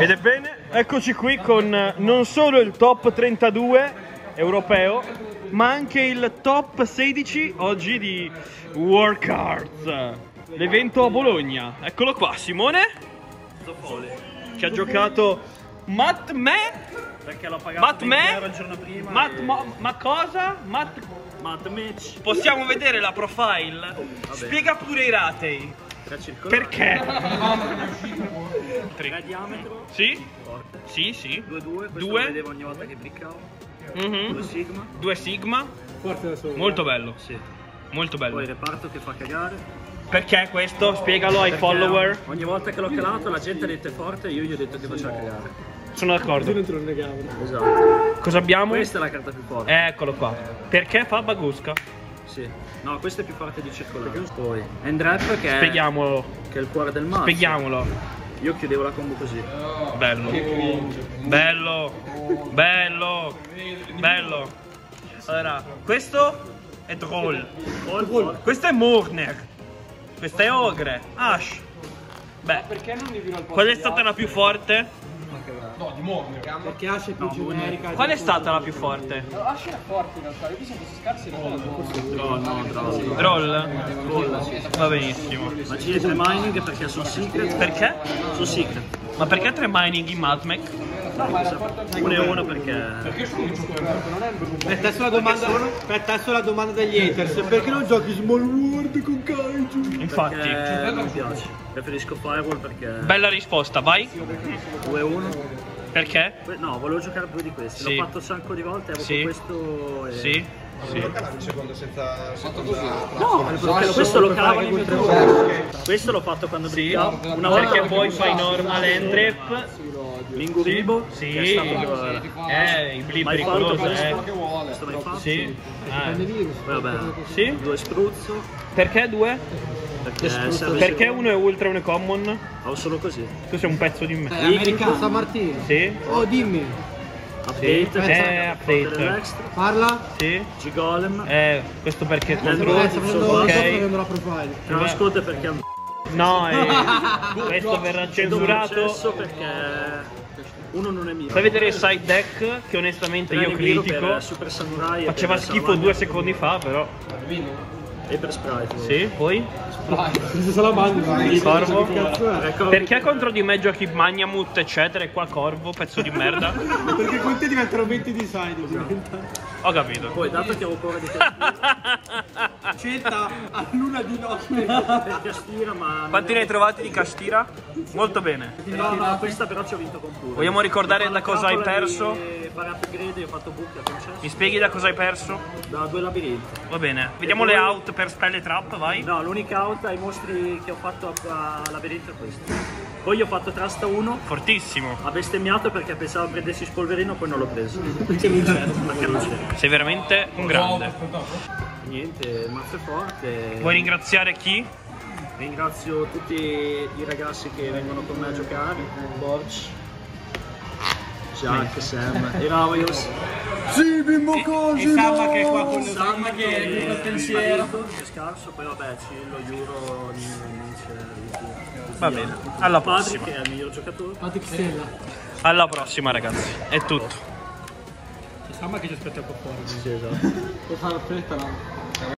Ed ebbene, eccoci qui con eh, non solo il top 32 europeo, ma anche il top 16 oggi di Workcards, l'evento a Bologna. Eccolo qua, Simone, che ha giocato Matt Me, Perché l'ho pagato Matt 20 Me, il giorno prima. Matt e- Mo- ma cosa? Matt Matt Mitch. Possiamo vedere la profile? Spiega pure i ratei. Tre. Perché? 3 diametro. Sì? Forte. Sì, sì. 2 2. Questo Due. lo vedevo ogni volta che cliccavo. Mhm. 2 sigma. Due sigma. Forte da solo. Molto bello. Sì. Molto Poi bello. il reparto che fa cagare. Perché questo? Spiegalo ai Perché follower. Ogni volta che l'ho calato la gente ha detto è forte e io gli ho detto che faceva cagare. Sono Io d'accordo. non te lo negavo. Esatto. Cosa abbiamo? Questa è la carta più forte. Eccolo qua. Perché fa Bagusca? Sì. No, questa è più forte di circolare. Poi End Rap che è, Spieghiamolo. che è il cuore del mazzo. Spieghiamolo. Io chiudevo la combo così. Bello. Bello. Bello. Bello. Allora, questo è Droll. Questo è Murner. Questo è Ogre. Ash. Beh, Perché non li al qual è stata la più forte? Perché Ash è più generica. Qual è stata la più forte? Ash è forte in realtà, io mi sento scarsi in realtà. No, no, bravo. Droll? Va benissimo. Magie tre mining perché sono secret. Perché? Sono secret. Ma perché tre mining in Madmec? Uno e uno perché. Per adesso la domanda, per adesso la domanda degli haters, perché non giochi Small World con Kaiju? Infatti. perché non mi piace. Preferisco Firewall perché. Bella risposta, vai. 2 e 1. Perché? No, volevo giocare due di questi. Sì. L'ho fatto un sacco di volte, avevo Sì. questo e. Sì. Sì. No, perché questo lo calavo nel mio turno. Questo l'ho fatto quando Sì. briccavo. Una volta Perché poi fai normal and trap. Sì. Sì. Che è stato Eh, i blip questo? eh. Questo mai fatto? Sì. Eh. Vabbè. Sì? Due spruzzo. Perché due? Perché Perché secondo- uno è ultra e uno è common? Ho solo così. Tu sei un pezzo di me. È americano. San Martino. Sì? Oh, dimmi. Update. Eh, update. Parla. Sì? G-Golem. Eh, questo perché contro... Sto facendo, Ok. sto facendo la profile. Transcode perché No, eh, questo verrà censurato. perché uno non è mio. Fai vedere il side deck che onestamente io critico. per Super Samurai Faceva schifo due secondi fa, però. E per Sprite. Sì, poi? Questa salamandra. Il corvo? Perché contro di me giochi Magnamut, eccetera, e qua Corvo, pezzo di merda? Perché con te diventano 20 di side. Ho capito. Poi dato che avevo paura di Scelta a luna di notte. per Castira, ma. Quanti ne hai trovati di Castira? Molto bene. No, no, questa però ci ho vinto con pure. Vogliamo ricordare da cosa hai perso? Fare upgrade, ho fatto book a concesso. Mi spieghi da cosa hai perso? Da due labirinti. Va bene. Vediamo le out per spell e trap, vai. No, l'unica out ai mostri che ho fatto a, labirinto è questo. Poi ho fatto Trasta 1, Fortissimo. ha bestemmiato perché pensavo prendessi spolverino, poi non l'ho preso. Perché non c'era. Perché non c'era. Sei veramente un grande. Niente, mazzo è forte. Vuoi ringraziare chi? Ringrazio tutti i ragazzi che vengono con me a giocare. Borch, Jack, Sam, Eraios, Sì, bimbo così. E Samma che è qua con noi. Sam Samma che è tutto il pensiero. è scarso, poi vabbè Cillo, Euro, Nince, Va bene. Alla Padre prossima. che è il miglior giocatore. Patrick Stella. Alla prossima, ragazzi. È tutto. Samma che ci aspetta un po' fuori. Sì, esatto. Puoi fare fretta, no?